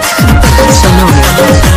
Sonora.